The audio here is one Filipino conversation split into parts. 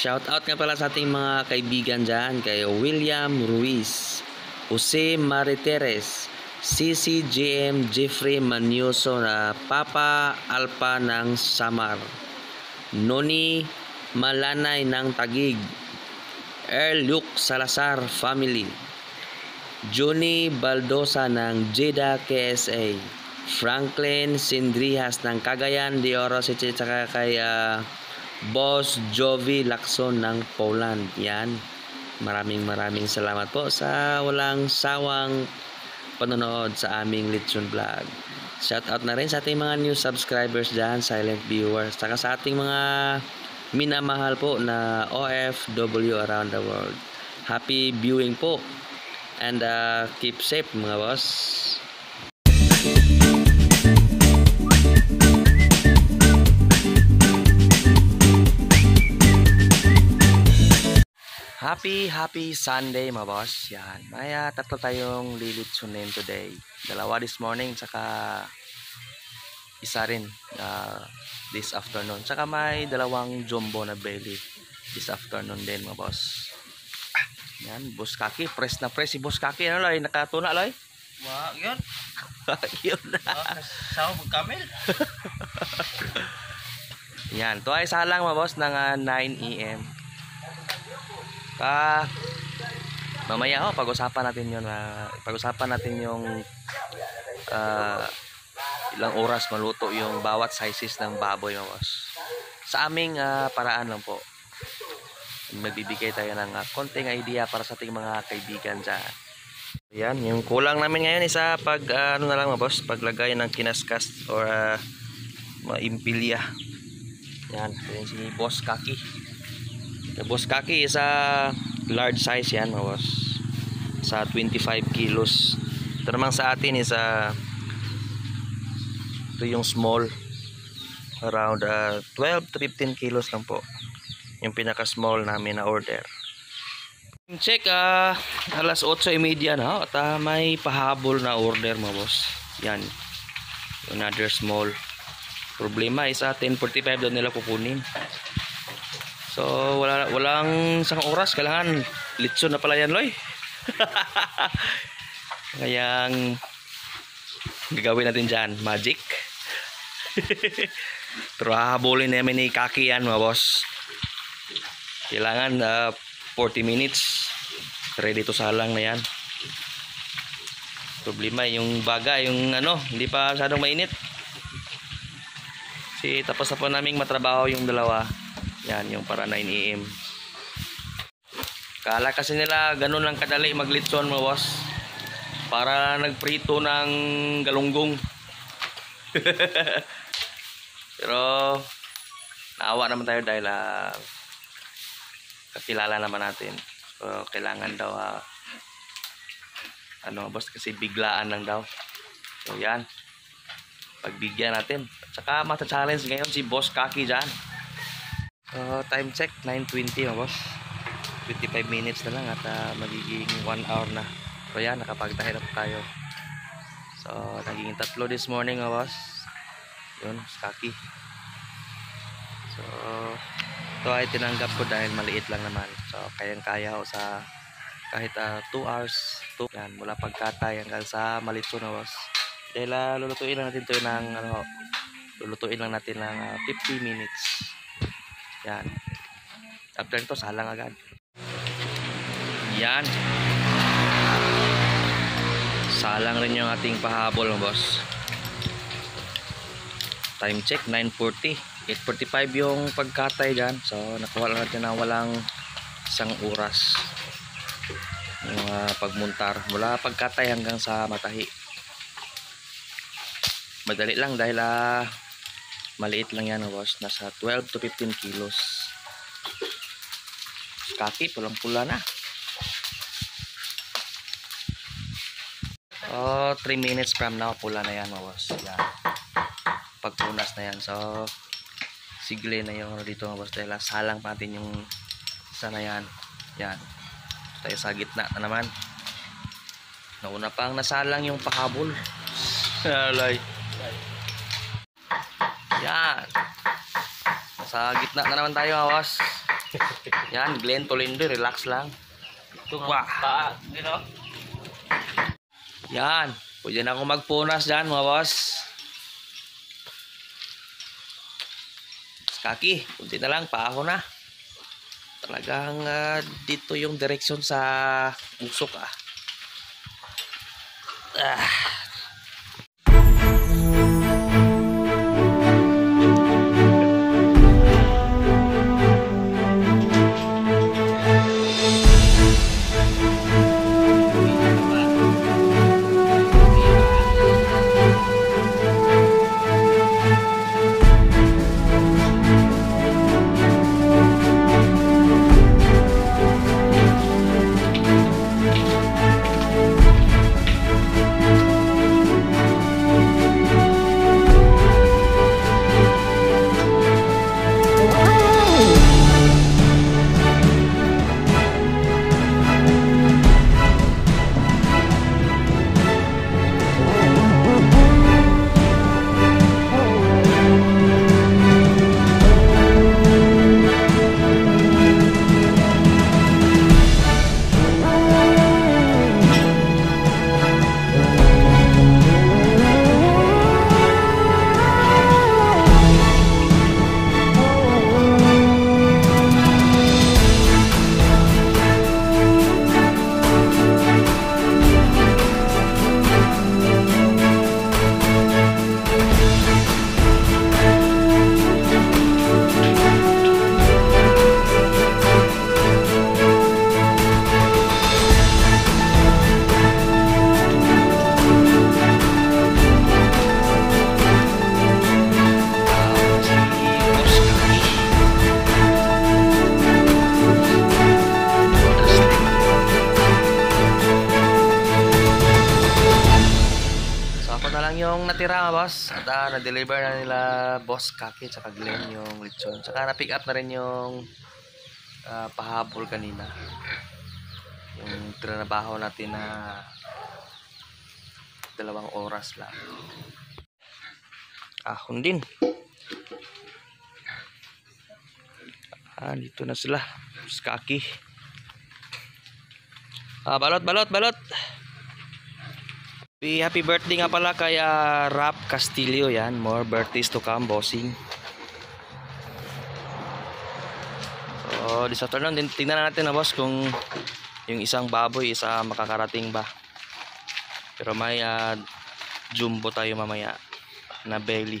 Shout out nga pala sa ating mga kaibigan dyan kay William Ruiz, Jose Mariteres, CCGM Jeffrey Manyoso na Papa Alpa ng Samar, Noni Malanay ng Tagig, Earl Luke Salazar Family, Johnny Baldosa ng Jeddah KSA, Franklin Sindrihas ng Cagayan de Oro City, tsaka kay ah, Boss Jovi Lacson ng Poland. Yan. Maraming maraming salamat po sa walang sawang panonood sa aming Litson Vlog. Shout out na rin sa ating mga new subscribers dyan, silent viewers, saka sa ating mga minamahal po na OFW around the world. Happy viewing po and uh, keep safe mga boss. Happy, happy Sunday mga boss. Yan. May ah, tatlo tayong lilitsunin today. Dalawa this morning, tsaka isa rin ah, this afternoon. Tsaka may dalawang jumbo na belly this afternoon din mga boss. Yan, Boss Kaki. Press na press si Boss Kaki. Ano, Loy? Nakatuna, Loy? Wa, yun. Yun na. Sawa magkamil. Yan. Ito ay salang mga boss ng ah, 9 a.m. Pa mamaya oh, pag-usapan natin 'yon. ah, pag-usapan natin yung ah, ilang oras maluto yung bawat sizes ng baboy mga boss. Sa aming ah, paraan lang po. Magbibigay tayo ng ah, konting idea para sa ating mga kaibigan dyan. Yan, yung kulang namin ngayon isa pag ah, ano na lang mga boss, paglagay ng kinaskas or ah, mga impilya. Yan, yan si Boss Kaki. The Boss Kaki is a large size yan, mga boss. Sa 25 kilos. Ito naman sa atin is a ito yung small. Around uh, 12 to 15 kilos lang po. Yung pinaka small namin na order. Check ah alas 8.30 na at ah, may pahabol na order mga boss. Yan. Another small. Problema is ah, 10.45 daw nila kukunin so wala walang isang oras kailangan litson na pala yan loy. Kayang gagawin natin dyan magic. Pero hahabulin namin ni Kaki yan mga boss. Kailangan ah, 40 minutes. Ready to salang na yan. Problema yung baga yung ano hindi pa masyadong mainit. Kasi tapos na po naming matrabaho yung dalawa yan yung para 9am kala kasi nila ganun lang kadali maglitson mga boss. Para nagprito ng galunggong. Pero naawa naman tayo dahil ah, kakilala naman natin. So kailangan daw ah, ano boss kasi biglaan lang daw. So yan. Pagbigyan natin. At saka mata-challenge ngayon si boss Kaki dyan so time check 9.20 mga boss. 25 minutes na lang at ah, magiging 1 hour na. So yan nakapagtahi na po tayo. So naging tatlo this morning mga boss. Yun si Kaki so ito ay tinanggap ko dahil maliit lang naman. So kayang kaya ko sa kahit 2 hours. To yan mula pagkatay hanggang sa malito na boss. Dahil ah, lulutuin lang natin to ng ano lulutuin lang natin ng ah, 50 minutes yan. After nito salang agad. Yan. Salang rin yung ating pahabol boss. Time check 9.40 8.45 yung pagkatay dyan. So nakuha lang natin na walang isang oras. Yung mga pagmuntar. Mula pagkatay hanggang sa matahi. Madali lang dahil ah, maliit lang yan boss. Nasa 12 to 15 kilos. Kaki pulang pula na. Oh 3 minutes from now pula na yan mga boss. Yan. Pagpunas na yan. So sigle na yung ano dito mga boss. Dahil ah, salang pa natin yung isa na yan. Yan. Tayo sa gitna na naman. Nauna pang nasalang yung pahabol. Alay yan sa gitna na naman tayo awas Yan, Glenn Tolindo, relax lang. Tuwa. Pa, you know? Yan, pwede na ako magpunas dyan mga boss. Kaki, kunti na lang, paaho na. Talagang ah, dito yung direksyon sa usok ah. Ah. Boss. At ah, na-deliver na nila boss Kaki at Glenn yung lechon. Tsaka na-pick up na rin yung ah, pahabol kanina. Yung trinabaho natin na dalawang oras lang. Ahon din. Ah, dito na sila. Boss Kaki. Ah, balot, balot, balot. Happy, happy birthday nga pala kay ah, Rap Castillo yan. More birthdays to come, bossing. So, this afternoon, din- tingnan natin na boss kung yung isang baboy isa makakarating ba. Pero may ah, jumbo tayo mamaya na belly.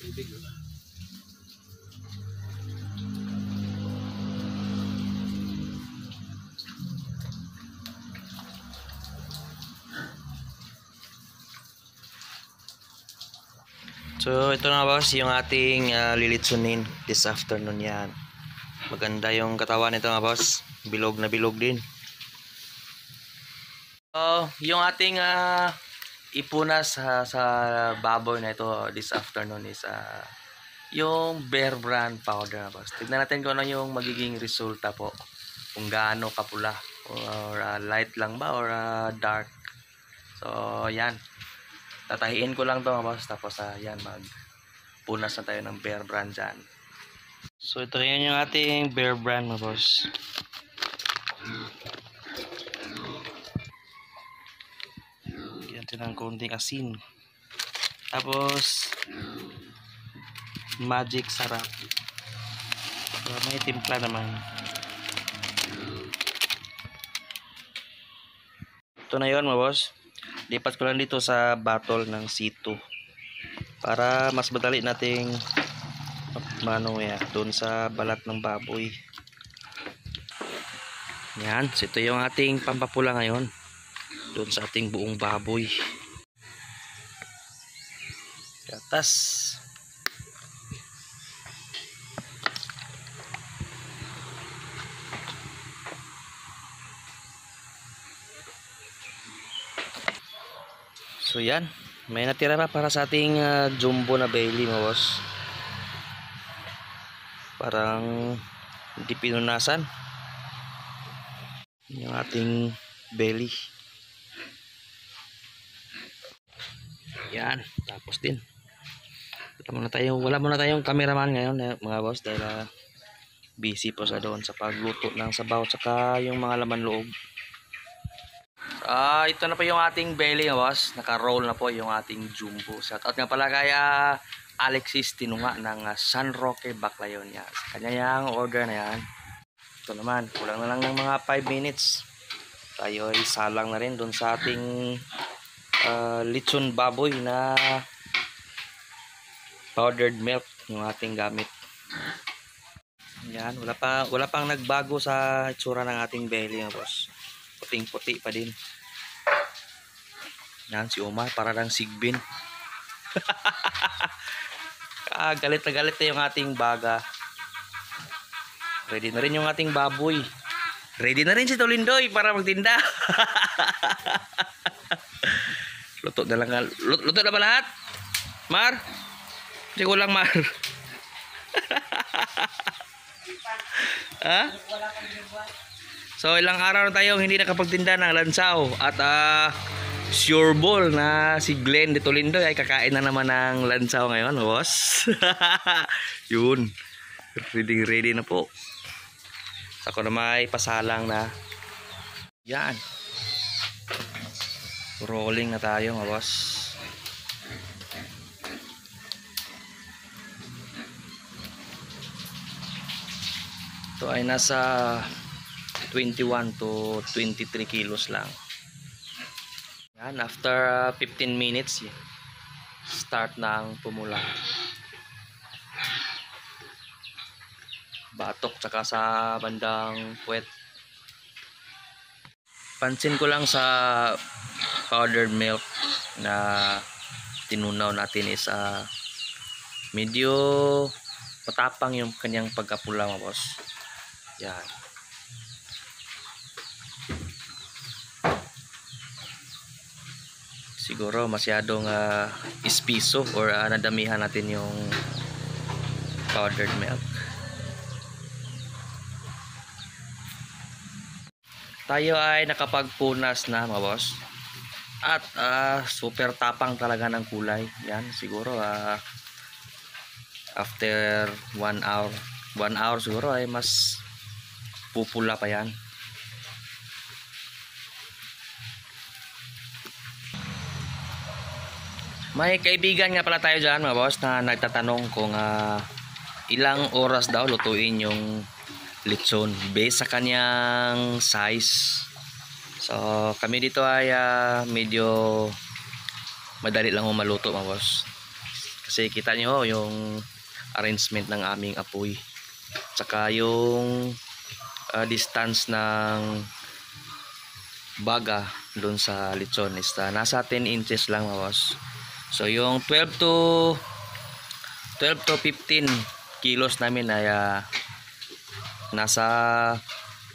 Tubig. So ito na boss yung ating ah, lilitsunin this afternoon yan. Maganda yung katawan nito nga boss. Bilog na bilog din. So yung ating ah, ipunas sa, sa baboy na ito this afternoon is ah, yung Bear Brand powder boss. Tignan natin kung ano yung magiging resulta po. Kung gaano kapula or ah, light lang ba or ah, dark. So yan tatahiin ko lang to mga boss tapos ah, yan mag punas na tayo ng bear brand dyan so ito yan yung ating bear brand mga boss natin ng konting asin. Tapos magic sarap. So, may timpla naman. Ito na mga boss. Lipat ko lang dito sa battle ng C2 para mas madali nating mano ya doon sa balat ng baboy. Yan. So ito yung ating pampapula ngayon doon sa ating buong baboy gatas So yan, may natira pa para sa ating ah, jumbo na Bailey mga boss. Parang hindi pinunasan. Yung ating belly. Yan, tapos din. Wala muna tayong, wala muna tayong cameraman ngayon eh, mga boss dahil ah, busy po sa doon sa pagluto ng sabaw saka yung mga laman loob. Ah, ito na po yung ating belly, boss. Naka-roll na po yung ating jumbo. Shout out nga pala kay ah, Alexis Tinunga ng ah, San Roque Baclayon niya. Kanya yung order na yan. Ito naman, kulang na lang ng mga 5 minutes. Tayo ay salang na rin doon sa ating ah, lechon baboy na powdered milk yung ating gamit. Yan, wala pa wala pang nagbago sa itsura ng ating belly, mga boss. Puting-puti pa din. Yan, si Omar, para lang sigbin. ah, galit na galit na yung ating baga. Ready na rin yung ating baboy. Ready na rin si Tolindoy para magtinda. luto na lang. Luto, luto na ba lahat? Mar? Hindi ko lang, Mar. ha? So ilang araw na tayong hindi nakapagtinda ng lansaw at ah sure ball na si Glenn de Tolindo ay kakain na naman ng lansaw ngayon, boss. Yun. Ready ready na po. Ako na may pasalang na. Yan. Rolling na tayo, mga boss. Ito ay nasa 21 to 23 kilos lang. Yan, after uh, 15 minutes, y- start ng pumula. Batok tsaka sa bandang puwet. Pansin ko lang sa powdered milk na tinunaw natin is uh, medyo matapang yung kanyang pagkapula mga boss. Yan. siguro masyadong uh, ispiso or ah, nadamihan natin yung powdered milk tayo ay nakapagpunas na mga boss at ah, super tapang talaga ng kulay yan siguro ah, after 1 hour 1 hour siguro ay mas pupula pa yan May kaibigan nga pala tayo dyan mga boss na nagtatanong kung ah, ilang oras daw lutuin yung lechon based sa kanyang size. So kami dito ay ah, medyo madali lang maluto mga boss. Kasi kita nyo yung arrangement ng aming apoy. Tsaka yung ah, distance ng baga doon sa lechon is ah, nasa 10 inches lang mga boss. So yung 12 to 12 to 15 kilos namin ay ah, nasa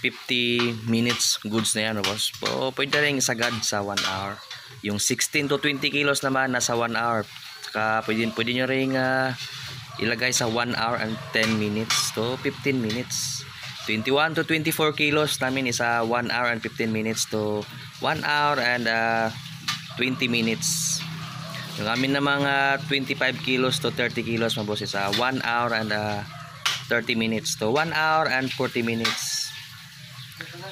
50 minutes goods na yan, boss. Po, pwede rin sagad sa 1 hour. Yung 16 to 20 kilos naman nasa 1 hour. Saka pwede, pwede nyo rin ah, ilagay sa 1 hour and 10 minutes to 15 minutes. 21 to 24 kilos namin isa 1 hour and 15 minutes to 1 hour and ah, 20 minutes. Yung amin na mga 25 kilos to 30 kilos mga boss isa 1 hour and ah, 30 minutes to 1 hour and 40 minutes.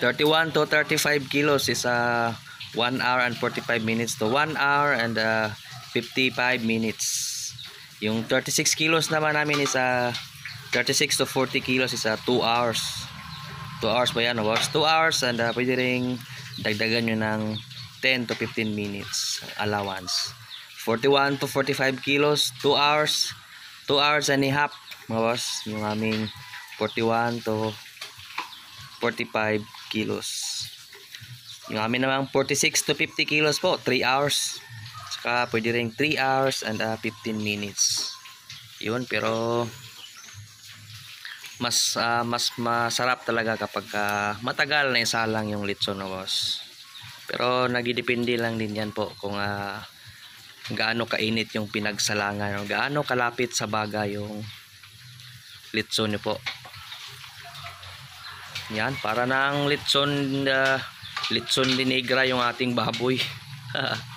31 to 35 kilos is uh, 1 hour and 45 minutes to 1 hour and uh, 55 minutes. Yung 36 kilos naman namin is uh, 36 to 40 kilos is uh, 2 hours. 2 hours ba yan? Boss? 2 hours and uh, pwede rin dagdagan nyo ng 10 to 15 minutes allowance. 41 to 45 kilos, 2 hours. 2 hours and a half mga boss. Yung aming 41 to 45 kilos. Yung amin namang 46 to 50 kilos po, 3 hours. Saka pwede rin 3 hours and uh, 15 minutes. Yun, pero mas ah, mas masarap talaga kapag ah, matagal na isalang yung litson no boss. Pero nagidepende lang din yan po kung ah, gaano kainit yung pinagsalangan, o gaano kalapit sa baga yung litson nyo po. Yan, para ng litson uh, litson linegra yung ating baboy.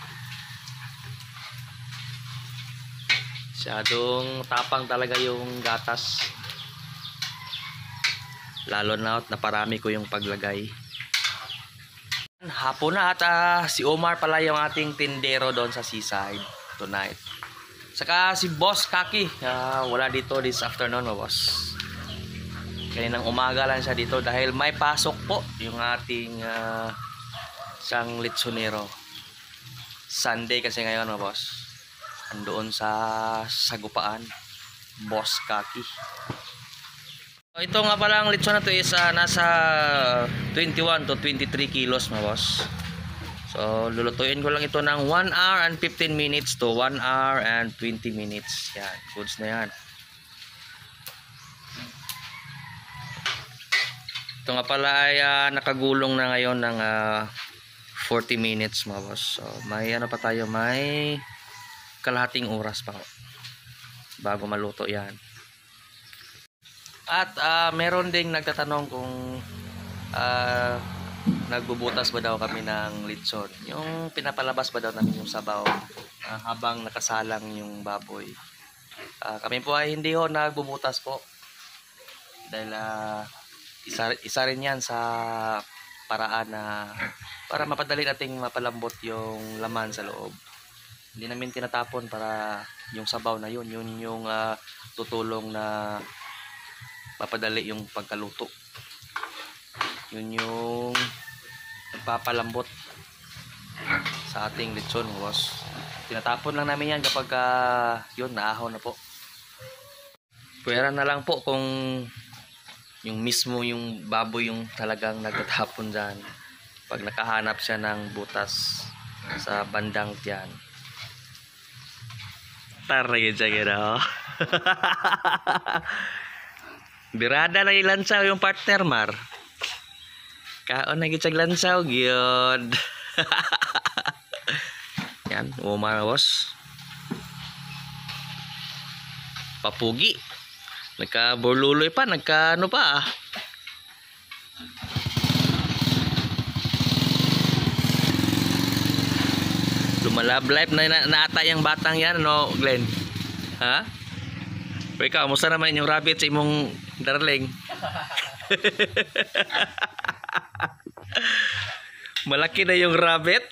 Masyadong tapang talaga yung gatas. Lalo na naparami ko yung paglagay. Hapon na at ah, si Omar pala yung ating tindero doon sa seaside tonight. Saka si Boss Kaki, ah, wala dito this afternoon, oh, boss. Kaninang umaga lang siya dito dahil may pasok po yung ating ah, isang litsonero. Sunday kasi ngayon, oh, boss. Andoon sa Sagupaan. Boss Kaki. So, ito nga pala ang litson na to is ah, nasa 21 to 23 kilos, mga boss. So, lulutuin ko lang ito ng 1 hour and 15 minutes to 1 hour and 20 minutes. Yan, goods na yan. Ito nga pala ay ah, nakagulong na ngayon ng ah, 40 minutes mga boss. So, may ano pa tayo, may kalahating oras pa bago maluto yan. At ah, meron ding nagtatanong kung ah, nagbubutas ba daw kami ng litson. Yung pinapalabas ba daw namin yung sabaw ah, habang nakasalang yung baboy. Ah, kami po ay hindi ho nagbubutas po. Dahil ah, isa, isa rin yan sa paraan na para mapadali nating mapalambot yung laman sa loob. Hindi namin tinatapon para yung sabaw na yun, yun yung ah, tutulong na mapadali yung pagkaluto. Yun yung nagpapalambot sa ating lechon, boss. Tinatapon lang namin yan kapag ah, yun, naahaw na po. Pwera na lang po kung yung mismo yung baboy yung talagang nagtatapon dyan. Pag nakahanap siya ng butas sa bandang tiyan. Taray siya gino. Birada na ilansaw yung partner, Mar. Kaon na gitsag lansaw, gyud. Yan, umar boss. Papugi. Nagka-burluloy pa, nagka ano pa ah. Lumalablab na, na naata yung batang yan, no, Glenn? Ha? O ikaw, musta naman yung rabbit sa imong darling? Malaki na yung rabbit.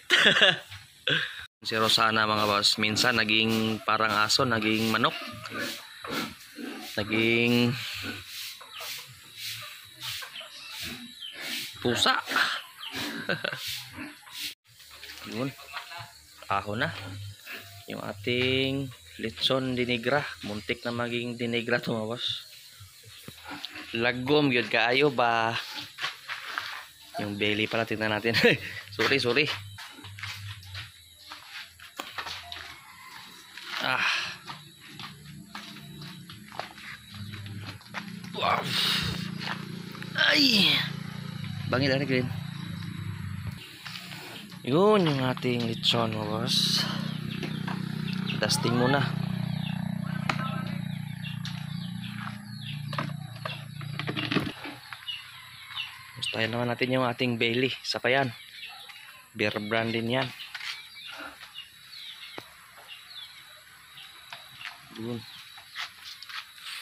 si Rosana mga boss, minsan naging parang aso, naging manok. Naging pusa. Yun. Aho na. Yung ating Lechon dinigra. Muntik na maging dinigra boss. Lagom yun kaayo ba? Yung belly pala tingnan natin. sorry, sorry. Ah. Wow. Ay. Bangil na green. Yun yung ating lechon boss. Dusting muna. Gustahin naman natin yung ating Bailey. Isa pa yan. Beer brand din yan. Yun.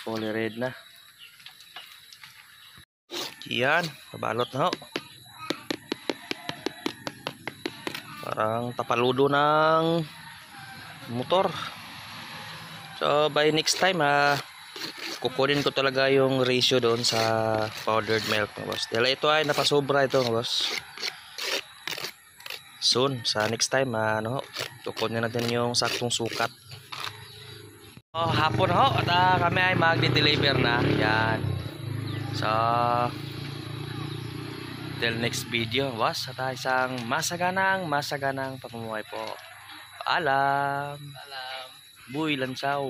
Fully red na. Yan. Pabalot na ho. Parang tapaludo ng motor. So by next time ah kukunin ko talaga yung ratio doon sa powdered milk mga boss. Dahil ito ay napasobra ito mga boss. Soon sa next time ah, ano kukunin natin yung saktong sukat. Oh, hapon ho at ah, kami ay magde-deliver na. Yan. So till next video was at isang masaganang masaganang pamumuhay po. Paalam. Alam. Buy lansaw.